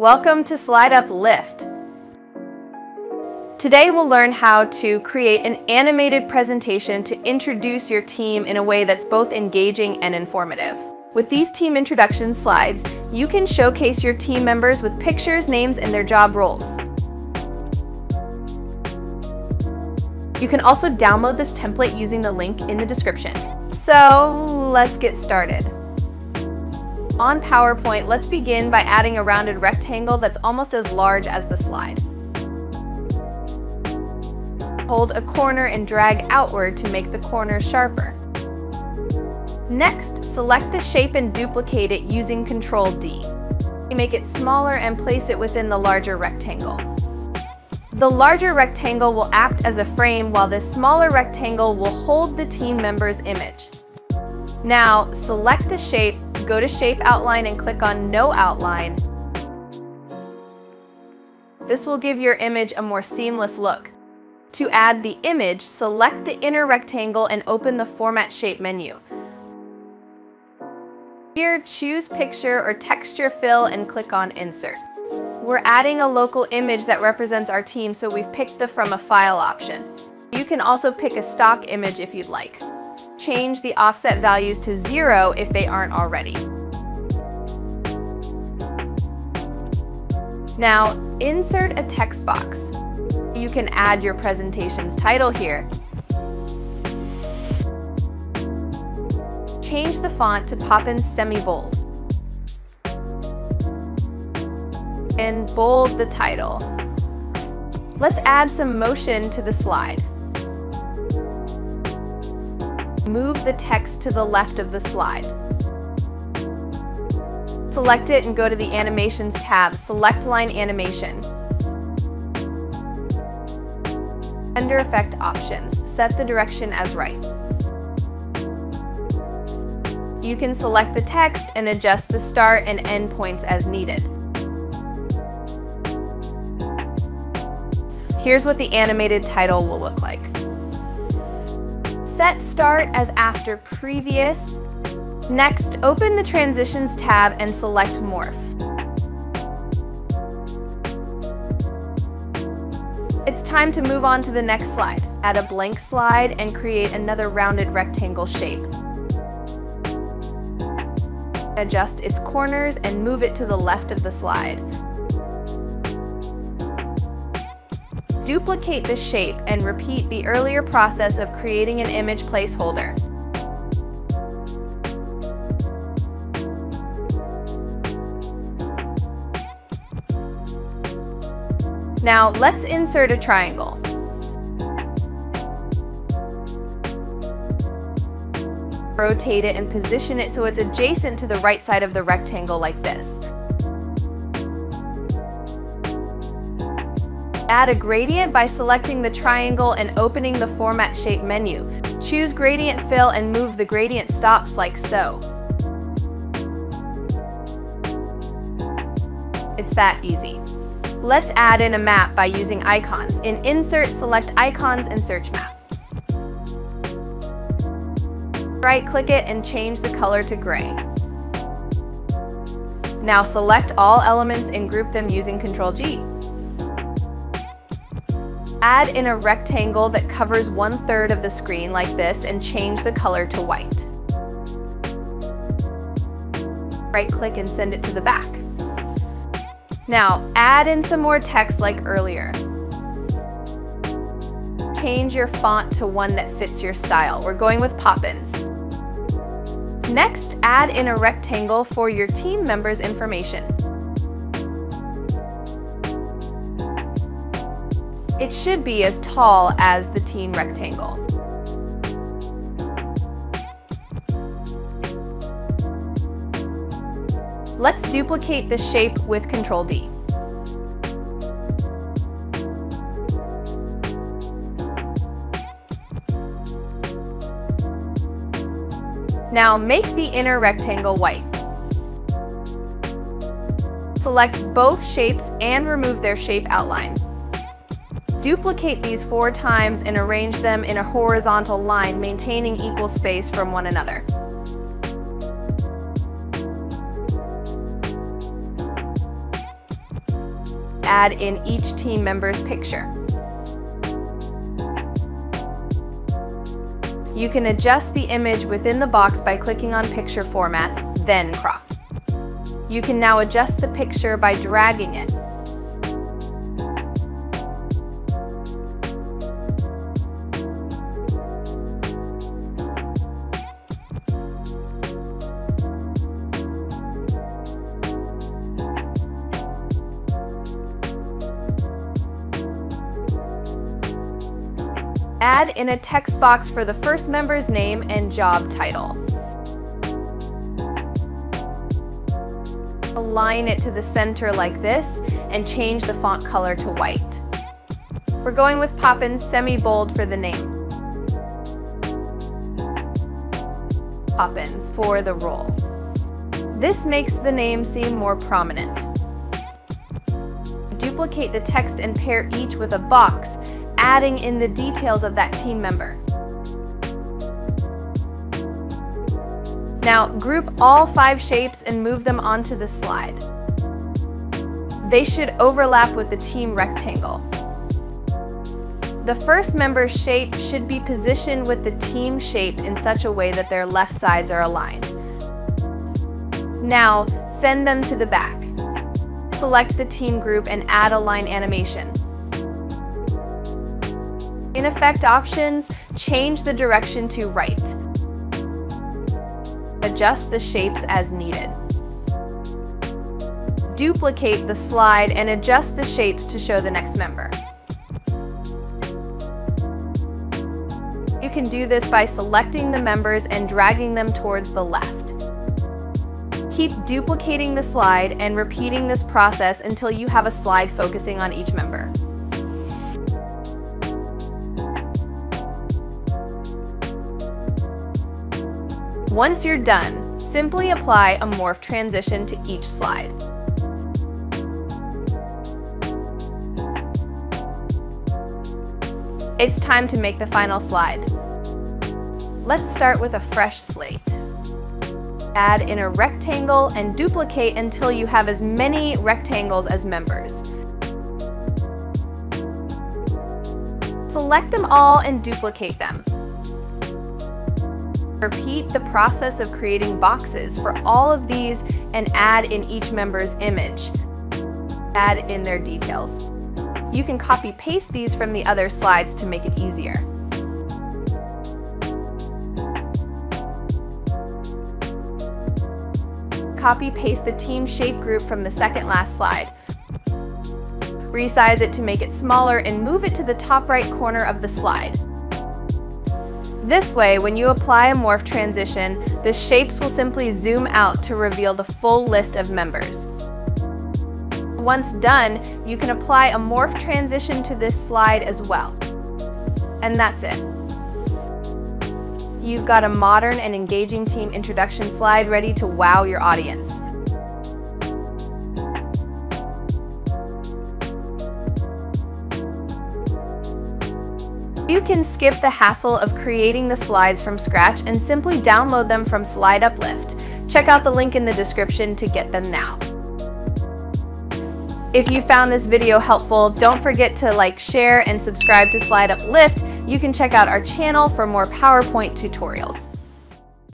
Welcome to SlideUpLift. Today we'll learn how to create an animated presentation to introduce your team in a way that's both engaging and informative. With these team introduction slides, you can showcase your team members with pictures, names, and their job roles. You can also download this template using the link in the description. So let's get started. On PowerPoint, let's begin by adding a rounded rectangle that's almost as large as the slide. Hold a corner and drag outward to make the corner sharper. Next, select the shape and duplicate it using Ctrl D. Make it smaller and place it within the larger rectangle. The larger rectangle will act as a frame while the smaller rectangle will hold the team member's image. Now, select the shape, go to Shape Outline and click on No Outline. This will give your image a more seamless look. To add the image, select the inner rectangle and open the Format Shape menu. Here, choose Picture or Texture Fill and click on Insert. We're adding a local image that represents our team, so we've picked the From a File option. You can also pick a stock image if you'd like. Change the offset values to zero if they aren't already. Now, insert a text box. You can add your presentation's title here. Change the font to Poppins Semi-Bold. and bold the title. Let's add some motion to the slide. Move the text to the left of the slide. Select it and go to the Animations tab. Select Line Animation. Under Effect Options, set the direction as right. You can select the text and adjust the start and end points as needed. Here's what the animated title will look like. Set start as after previous. Next, open the Transitions tab and select Morph. It's time to move on to the next slide. Add a blank slide and create another rounded rectangle shape. Adjust its corners and move it to the left of the slide. Duplicate the shape and repeat the earlier process of creating an image placeholder. Now let's insert a triangle. Rotate it and position it so it's adjacent to the right side of the rectangle like this. Add a gradient by selecting the triangle and opening the Format Shape menu. Choose Gradient Fill and move the gradient stops like so. It's that easy. Let's add in a map by using icons. In Insert, select Icons and Search Map. Right-click it and change the color to gray. Now select all elements and group them using Ctrl-G. Add in a rectangle that covers one third of the screen like this and change the color to white. Right click and send it to the back. Now add in some more text like earlier. Change your font to one that fits your style. We're going with Poppins. Next, add in a rectangle for your team members' information. It should be as tall as the teen rectangle. Let's duplicate the shape with Ctrl D. Now make the inner rectangle white. Select both shapes and remove their shape outline. Duplicate these four times and arrange them in a horizontal line, maintaining equal space from one another. add in each team member's picture. You can adjust the image within the box by clicking on Picture Format, then Crop. You can now adjust the picture by dragging it. Add in a text box for the first member's name and job title. Align it to the center like this and change the font color to white. We're going with Poppins semi-bold for the name. Poppins for the role. This makes the name seem more prominent. Duplicate the text and pair each with a box adding in the details of that team member. Now group all five shapes and move them onto the slide. They should overlap with the team rectangle. The first member's shape should be positioned with the team shape in such a way that their left sides are aligned. Now, send them to the back. Select the team group and add a line animation. In Effect options, change the direction to right. Adjust the shapes as needed. Duplicate the slide and adjust the shapes to show the next member. You can do this by selecting the members and dragging them towards the left. Keep duplicating the slide and repeating this process until you have a slide focusing on each member. Once you're done, simply apply a morph transition to each slide. It's time to make the final slide. Let's start with a fresh slate. Add in a rectangle and duplicate until you have as many rectangles as members. Select them all and duplicate them. Repeat the process of creating boxes for all of these and add in each member's image. Add in their details. You can copy paste these from the other slides to make it easier. Copy paste the team shape group from the second last slide. Resize it to make it smaller and move it to the top right corner of the slide. This way, when you apply a morph transition, the shapes will simply zoom out to reveal the full list of members. Once done, you can apply a morph transition to this slide as well. And that's it. You've got a modern and engaging team introduction slide ready to wow your audience. You can skip the hassle of creating the slides from scratch and simply download them from SlideUpLift. Check out the link in the description to get them now. If you found this video helpful, don't forget to like, share, and subscribe to SlideUpLift. You can check out our channel for more PowerPoint tutorials.